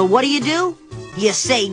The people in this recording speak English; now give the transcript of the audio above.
So what do you do? You say